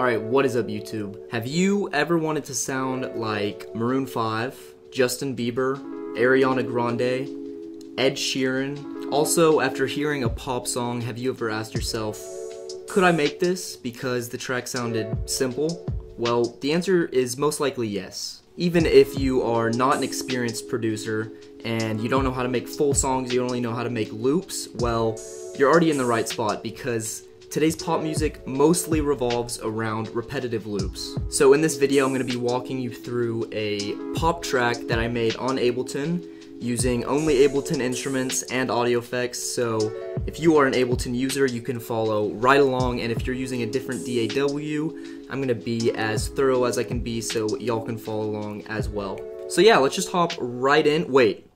Alright, what is up YouTube? Have you ever wanted to sound like Maroon 5, Justin Bieber, Ariana Grande, Ed Sheeran? Also, after hearing a pop song, have you ever asked yourself, could I make this because the track sounded simple? Well, the answer is most likely yes. Even if you are not an experienced producer and you don't know how to make full songs, you only know how to make loops, well, you're already in the right spot because Today's pop music mostly revolves around repetitive loops. So in this video, I'm going to be walking you through a pop track that I made on Ableton using only Ableton instruments and audio effects. So if you are an Ableton user, you can follow right along. And if you're using a different DAW, I'm going to be as thorough as I can be so y'all can follow along as well. So yeah, let's just hop right in. Wait,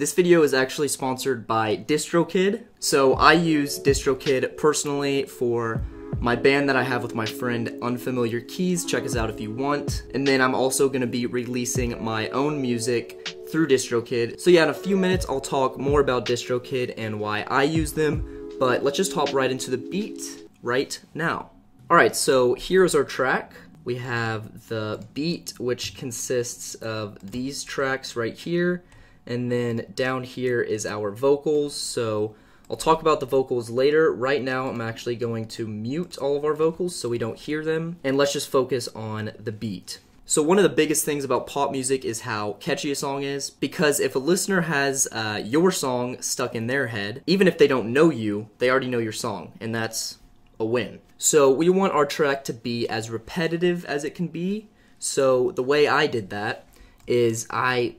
this video is actually sponsored by DistroKid. So I use DistroKid personally for my band that I have with my friend Unfamiliar Keys. Check us out if you want. And then I'm also going to be releasing my own music through DistroKid. So yeah, in a few minutes I'll talk more about DistroKid and why I use them. But let's just hop right into the beat right now. Alright, so here's our track. We have the beat, which consists of these tracks right here and then down here is our vocals. So I'll talk about the vocals later. Right now, I'm actually going to mute all of our vocals so we don't hear them. And let's just focus on the beat. So one of the biggest things about pop music is how catchy a song is, because if a listener has uh, your song stuck in their head, even if they don't know you, they already know your song, and that's a win. So we want our track to be as repetitive as it can be. So the way I did that is I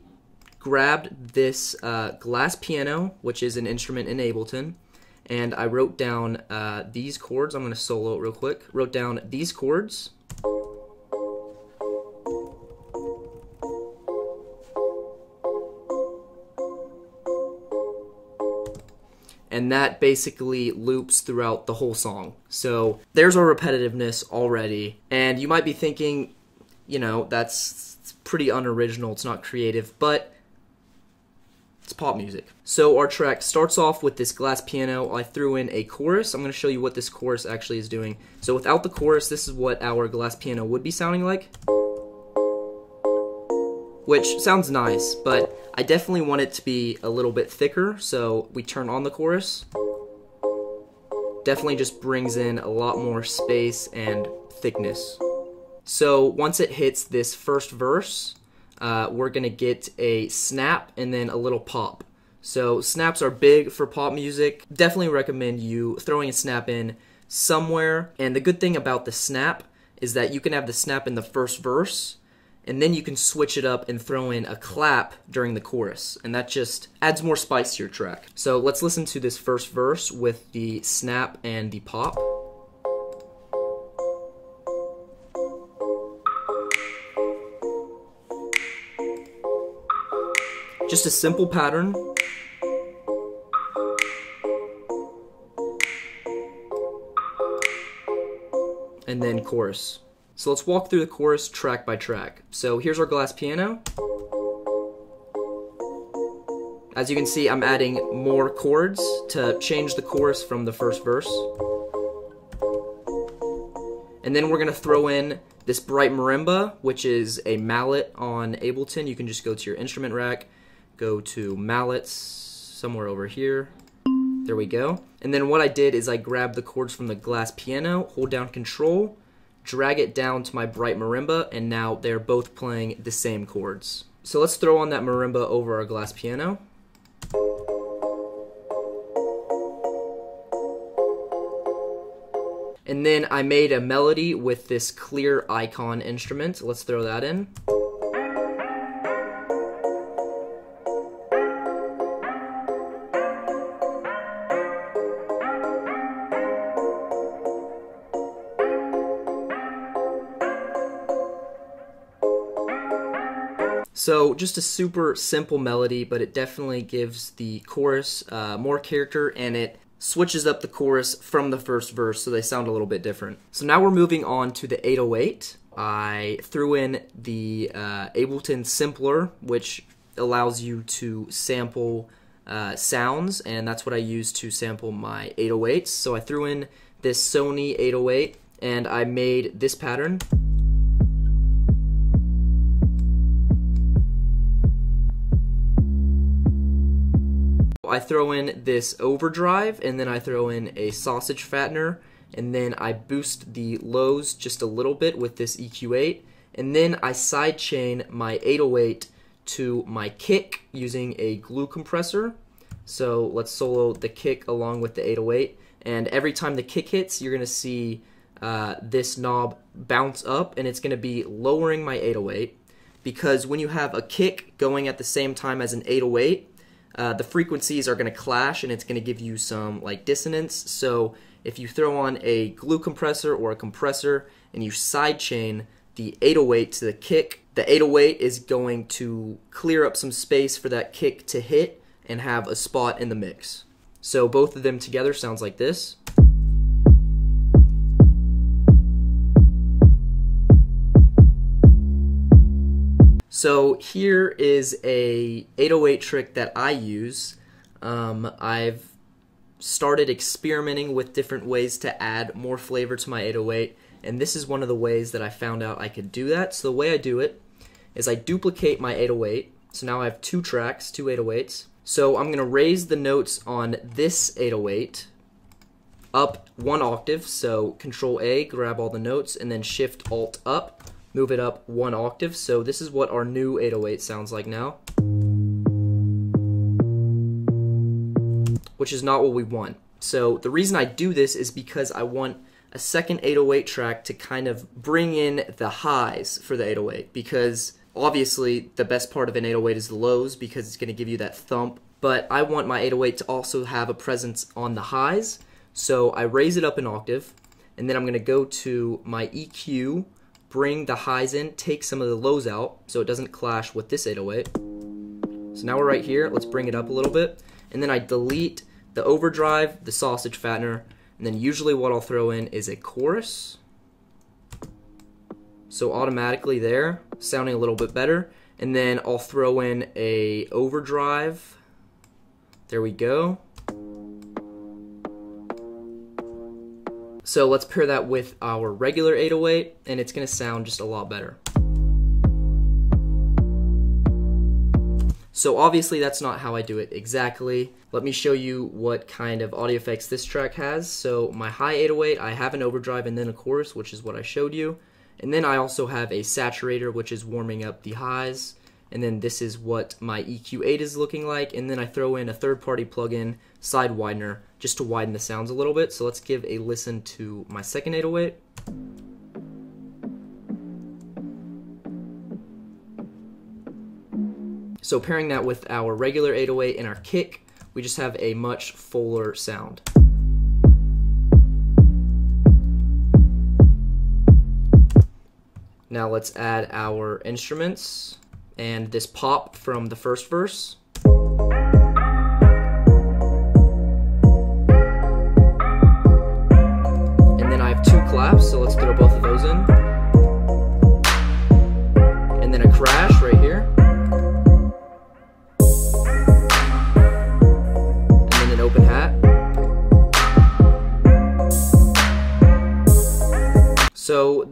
grabbed this uh, glass piano, which is an instrument in Ableton, and I wrote down uh, these chords. I'm going to solo it real quick. Wrote down these chords. and that basically loops throughout the whole song. So there's our repetitiveness already, and you might be thinking, you know, that's pretty unoriginal, it's not creative, but it's pop music. So our track starts off with this glass piano. I threw in a chorus. I'm going to show you what this chorus actually is doing. So without the chorus, this is what our glass piano would be sounding like. Which sounds nice, but I definitely want it to be a little bit thicker, so we turn on the chorus. Definitely just brings in a lot more space and thickness. So once it hits this first verse, uh, we're going to get a snap and then a little pop. So snaps are big for pop music. Definitely recommend you throwing a snap in somewhere. And the good thing about the snap is that you can have the snap in the first verse and then you can switch it up and throw in a clap during the chorus and that just adds more spice to your track. So let's listen to this first verse with the snap and the pop. Just a simple pattern. And then chorus. So let's walk through the chorus track by track. So here's our glass piano. As you can see, I'm adding more chords to change the chorus from the first verse. And then we're to throw in this bright marimba, which is a mallet on Ableton. You can just go to your instrument rack, go to mallets somewhere over here. There we go. And then what I did is I grabbed the chords from the glass piano, hold down control, drag it down to my bright marimba, and now they're both playing the same chords. So let's throw on that marimba over our glass piano. And then I made a melody with this clear icon instrument. Let's throw that in. So just a super simple melody, but it definitely gives the chorus uh, more character and it switches up the chorus from the first verse so they sound a little bit different. So now we're moving on to the 808. I threw in the uh, Ableton Simpler, which allows you to sample uh, sounds, and that's what I use to sample my 808s. So I threw in this Sony 808 and I made this pattern. I throw in this overdrive and then I throw in a sausage fattener and then I boost the lows just a little bit with this EQ8 and then I sidechain my 808 to my kick using a glue compressor. So let's solo the kick along with the 808 and every time the kick hits you're going to see uh, this knob bounce up and it's going to be lowering my 808 because when you have a kick going at the same time as an 808 uh, the frequencies are going to clash and it's going to give you some like dissonance. So if you throw on a glue compressor or a compressor and you sidechain the 808 to the kick, the 808 is going to clear up some space for that kick to hit and have a spot in the mix. So both of them together sounds like this. So here is a 808 trick that I use. Um, I've started experimenting with different ways to add more flavor to my 808 and this is one of the ways that I found out I could do that. So the way I do it is I duplicate my 808. So now I have two tracks, two 808s. So I'm going to raise the notes on this 808 up one octave. So Control A, grab all the notes, and then Shift Alt up move it up one octave. So this is what our new 808 sounds like now. Which is not what we want. So the reason I do this is because I want a second 808 track to kind of bring in the highs for the 808 because obviously the best part of an 808 is the lows because it's going to give you that thump but I want my 808 to also have a presence on the highs so I raise it up an octave and then I'm going to go to my EQ bring the highs in, take some of the lows out so it doesn't clash with this 808. So now we're right here. Let's bring it up a little bit. And then I delete the overdrive, the sausage fattener, and then usually what I'll throw in is a chorus. So automatically there, sounding a little bit better. And then I'll throw in a overdrive. There we go. So let's pair that with our regular 808 and it's going to sound just a lot better. So obviously that's not how I do it exactly. Let me show you what kind of audio effects this track has. So my high 808, I have an overdrive and then a chorus, which is what I showed you. And then I also have a saturator, which is warming up the highs and then this is what my EQ8 is looking like, and then I throw in a third-party plugin, Side Widener, just to widen the sounds a little bit. So let's give a listen to my second 808. So pairing that with our regular 808 and our kick, we just have a much fuller sound. Now let's add our instruments and this pop from the first verse.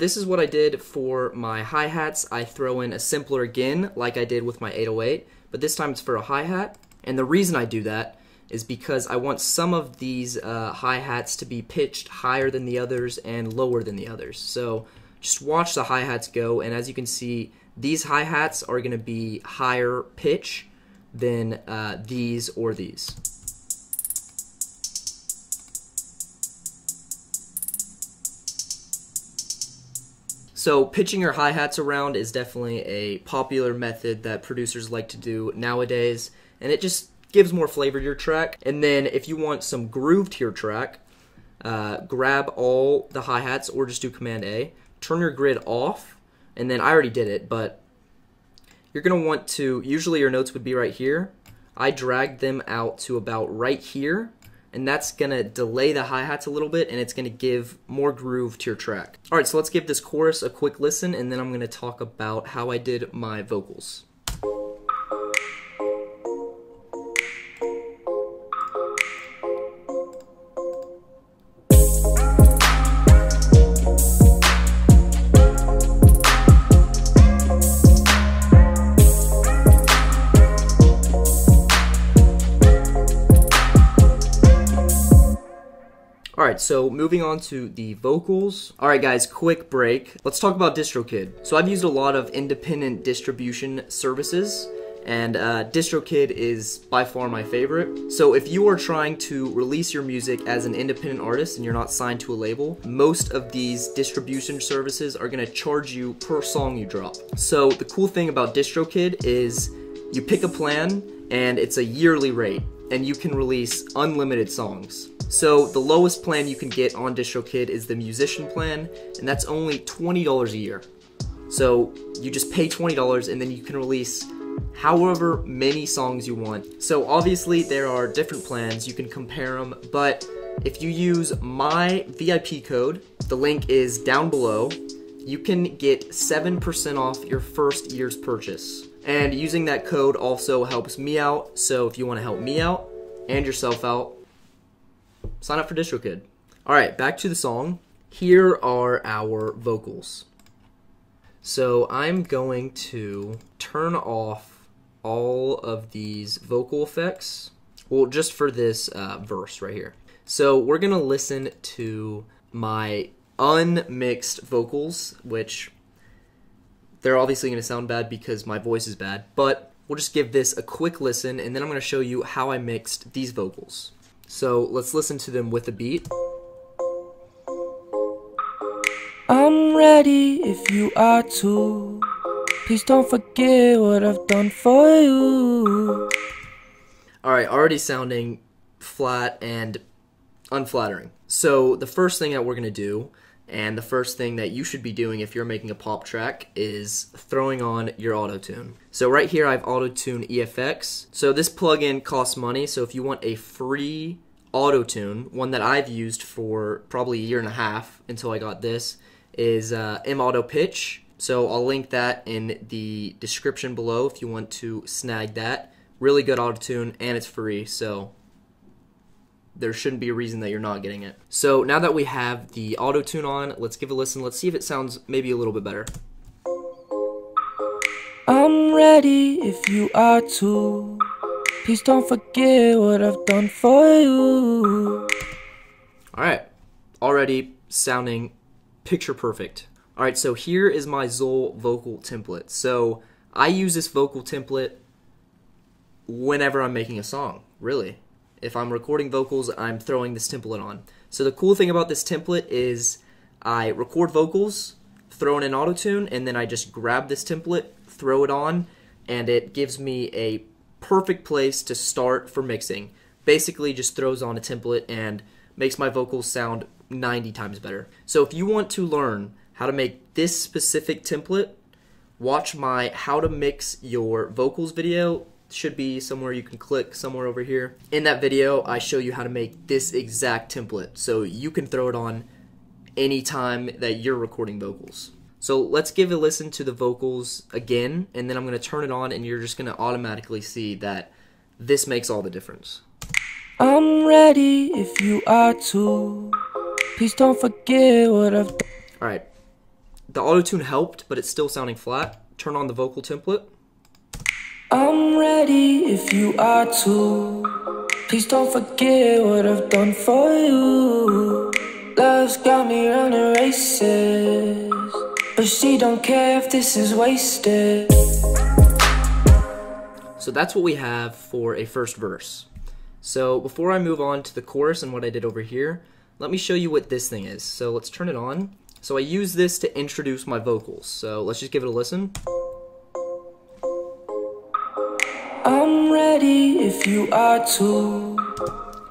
This is what I did for my hi-hats. I throw in a simpler again, like I did with my 808, but this time it's for a hi-hat. And the reason I do that is because I want some of these uh, hi-hats to be pitched higher than the others and lower than the others. So just watch the hi-hats go, and as you can see, these hi-hats are going to be higher pitch than uh, these or these. So pitching your hi-hats around is definitely a popular method that producers like to do nowadays, and it just gives more flavor to your track. And then if you want some groove to your track, uh, grab all the hi-hats or just do Command A, turn your grid off, and then I already did it, but you're going to want to, usually your notes would be right here. I dragged them out to about right here, and that's going to delay the hi-hats a little bit and it's going to give more groove to your track. Alright, so let's give this chorus a quick listen and then I'm going to talk about how I did my vocals. So moving on to the vocals. Alright guys, quick break. Let's talk about DistroKid. So I've used a lot of independent distribution services and uh, DistroKid is by far my favorite. So if you are trying to release your music as an independent artist and you're not signed to a label, most of these distribution services are gonna charge you per song you drop. So the cool thing about DistroKid is you pick a plan and it's a yearly rate and you can release unlimited songs. So the lowest plan you can get on DistroKid is the musician plan and that's only $20 a year. So you just pay $20 and then you can release however many songs you want. So obviously there are different plans, you can compare them, but if you use my VIP code, the link is down below, you can get 7% off your first year's purchase. And using that code also helps me out, so if you want to help me out and yourself out, sign up for DistroKid. Alright, back to the song. Here are our vocals. So I'm going to turn off all of these vocal effects. Well, just for this uh, verse right here. So we're gonna listen to my unmixed vocals, which they're obviously gonna sound bad because my voice is bad, but we'll just give this a quick listen and then I'm gonna show you how I mixed these vocals. So let's listen to them with a beat. I'm ready if you are too. Please don't forget what I've done for you. Alright, already sounding flat and unflattering. So, the first thing that we're going to do, and the first thing that you should be doing if you're making a pop track, is throwing on your auto tune. So, right here I have auto tune EFX. So, this plugin costs money, so if you want a free auto tune, one that I've used for probably a year and a half until I got this, is uh, MAutoPitch. So I'll link that in the description below if you want to snag that. Really good auto tune and it's free, so there shouldn't be a reason that you're not getting it. So now that we have the auto tune on, let's give a listen. Let's see if it sounds maybe a little bit better. I'm ready if you are too. Please don't forget what I've done for you. All right, already sounding picture perfect. Alright, so here is my Xole vocal template. So I use this vocal template whenever I'm making a song, really. If I'm recording vocals, I'm throwing this template on. So the cool thing about this template is I record vocals, throw in an auto tune, and then I just grab this template, throw it on, and it gives me a perfect place to start for mixing. Basically, just throws on a template and makes my vocals sound 90 times better. So if you want to learn how to make this specific template, watch my how to mix your vocals video should be somewhere you can click somewhere over here. In that video, I show you how to make this exact template so you can throw it on anytime that you're recording vocals. So let's give a listen to the vocals again, and then I'm going to turn it on, and you're just going to automatically see that this makes all the difference. I'm ready if you are too. Please don't forget what I've done. Alright, the auto tune helped, but it's still sounding flat. Turn on the vocal template. I'm ready if you are too. Please don't forget what I've done for you. Love's got me running races, but she don't care if this is wasted. So that's what we have for a first verse. So before I move on to the chorus and what I did over here, let me show you what this thing is. So let's turn it on. So I use this to introduce my vocals. So let's just give it a listen. Ready if you are too.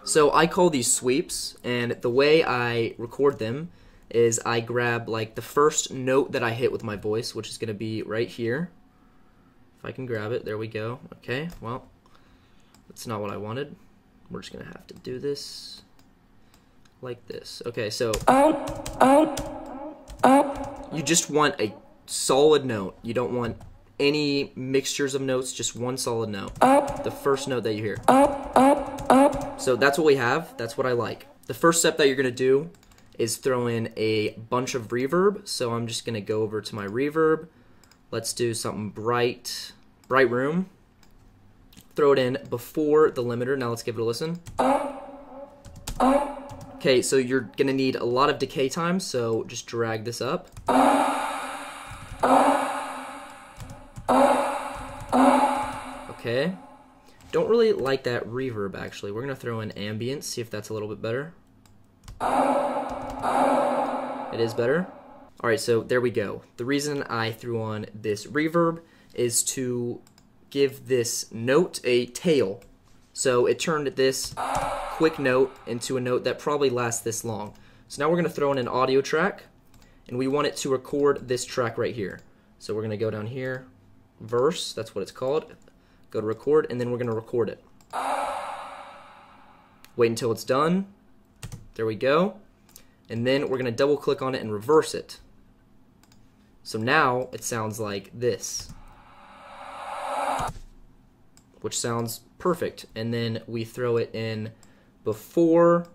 So I call these sweeps, and the way I record them is I grab like the first note that I hit with my voice, which is going to be right here. If I can grab it, there we go. Okay, well, that's not what I wanted. We're just going to have to do this like this. Okay, so Um, um, um. you just want a solid note. You don't want any mixtures of notes, just one solid note. Up, The first note that you hear. up, up, up. So that's what we have. That's what I like. The first step that you're going to do is throw in a bunch of reverb. So I'm just going to go over to my reverb. Let's do something bright, bright room. Throw it in before the limiter. Now let's give it a listen. Okay, so you're gonna need a lot of decay time, so just drag this up. Okay. Don't really like that reverb actually. We're gonna throw in ambient, see if that's a little bit better. It is better. Alright, so there we go. The reason I threw on this reverb is to give this note a tail. So it turned this quick note into a note that probably lasts this long. So now we're going to throw in an audio track, and we want it to record this track right here. So we're going to go down here, verse, that's what it's called. Go to record, and then we're going to record it. Wait until it's done. There we go. And then we're going to double click on it and reverse it. So now it sounds like this, which sounds perfect. And then we throw it in before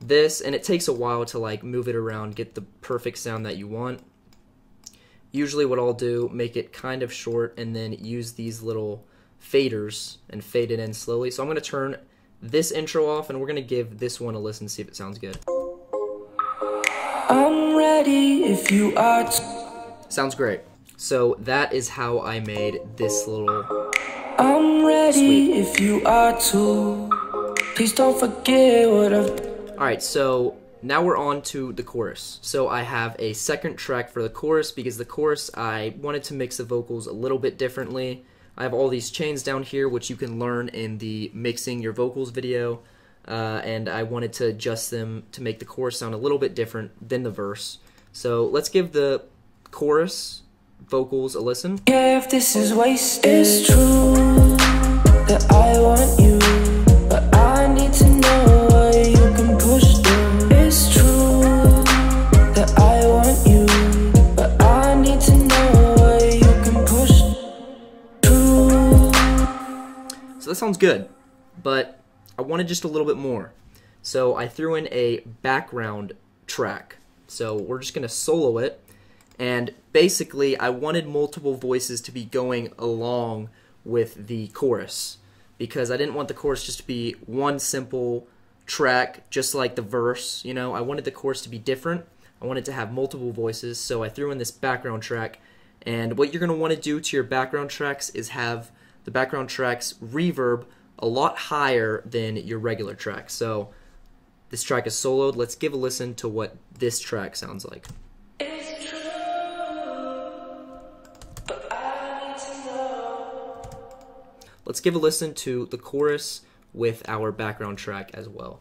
this, and it takes a while to like move it around, get the perfect sound that you want. Usually what I'll do, make it kind of short and then use these little faders and fade it in slowly. So I'm going to turn this intro off and we're going to give this one a listen, see if it sounds good. I'm ready if you are. Sounds great. So that is how I made this little. I'm ready Sweet. if you are too. Please don't forget what I've. All right, so now we're on to the chorus. So I have a second track for the chorus because the chorus I wanted to mix the vocals a little bit differently. I have all these chains down here, which you can learn in the mixing your vocals video. Uh, and I wanted to adjust them to make the chorus sound a little bit different than the verse. So let's give the chorus vocals a listen. care if this is wasted. It's true that I want you, So that sounds good, but I wanted just a little bit more. So I threw in a background track. So we're just going to solo it. And basically, I wanted multiple voices to be going along with the chorus because I didn't want the chorus just to be one simple track, just like the verse. You know, I wanted the chorus to be different. I wanted to have multiple voices. So I threw in this background track. And what you're going to want to do to your background tracks is have the background tracks reverb a lot higher than your regular track. So this track is soloed. Let's give a listen to what this track sounds like. Let's give a listen to the chorus with our background track as well.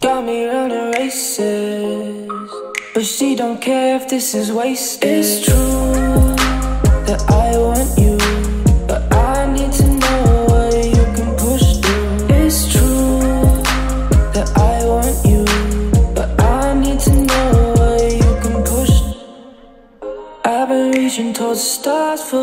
Got me running races, but she don't care if this is wasted. It's true that I want you, stars for.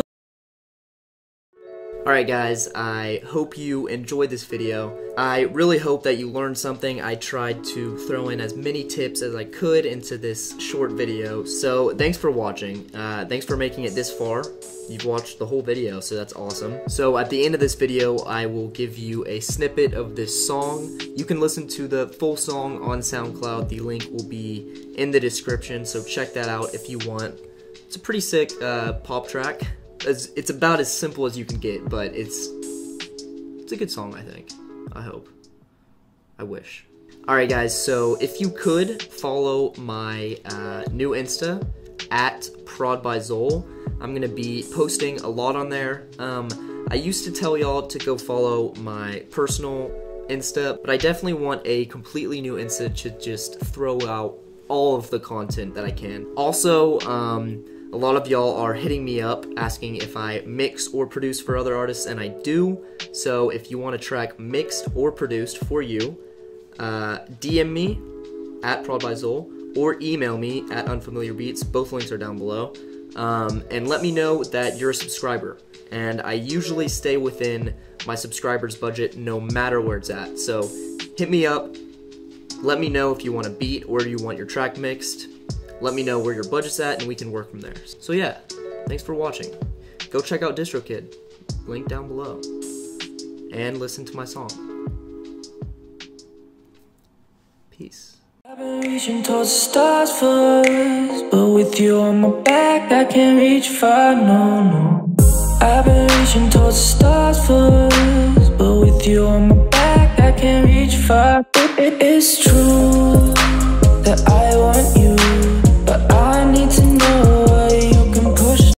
Alright guys, I hope you enjoyed this video. I really hope that you learned something. I tried to throw in as many tips as I could into this short video. So thanks for watching. Uh, thanks for making it this far. You've watched the whole video, so that's awesome. So at the end of this video, I will give you a snippet of this song. You can listen to the full song on SoundCloud. The link will be in the description, so check that out if you want. It's a pretty sick uh, pop track. It's, it's about as simple as you can get, but it's it's a good song, I think. I hope. I wish. Alright, guys, so if you could follow my uh, new Insta at Prod by I'm gonna be posting a lot on there. Um, I used to tell y'all to go follow my personal Insta, but I definitely want a completely new Insta to just throw out all of the content that I can. Also, um, a lot of y'all are hitting me up asking if I mix or produce for other artists, and I do. So if you want a track mixed or produced for you, uh, DM me at Prod by Xole or email me at Unfamiliar Beats. Both links are down below. Um, and let me know that you're a subscriber. And I usually stay within my subscribers' budget no matter where it's at. So hit me up. Let me know if you want a beat or you want your track mixed. Let me know where your budget's at and we can work from there. So yeah, thanks for watching. Go check out DistroKid, link down below, and listen to my song. Peace. I've been reaching towards the stars first, but with you on my back, I can't reach far, no, no. I've been reaching towards the stars first, but with you on my back, I can't reach far. It, it, it's true that I want you know.